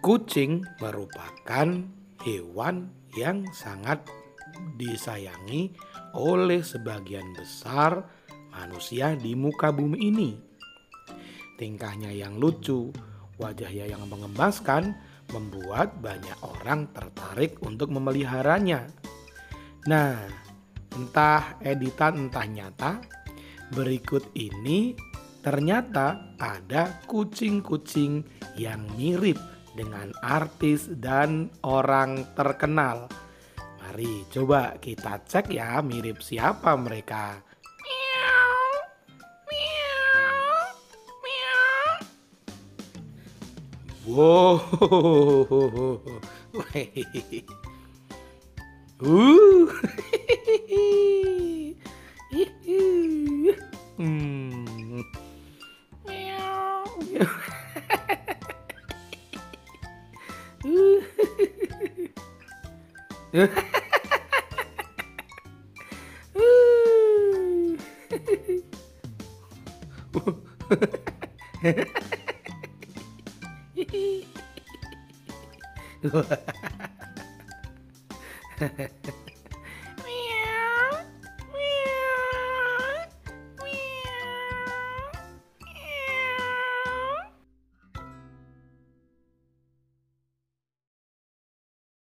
Kucing merupakan hewan yang sangat disayangi oleh sebagian besar manusia di muka bumi ini. Tingkahnya yang lucu, wajahnya yang mengemaskan, membuat banyak orang tertarik untuk memeliharanya. Nah, entah editan entah nyata, berikut ini ternyata ada kucing-kucing yang mirip dengan artis dan orang terkenal. Mari coba kita cek ya mirip siapa mereka. Wow. Uh. hmm. うーうわ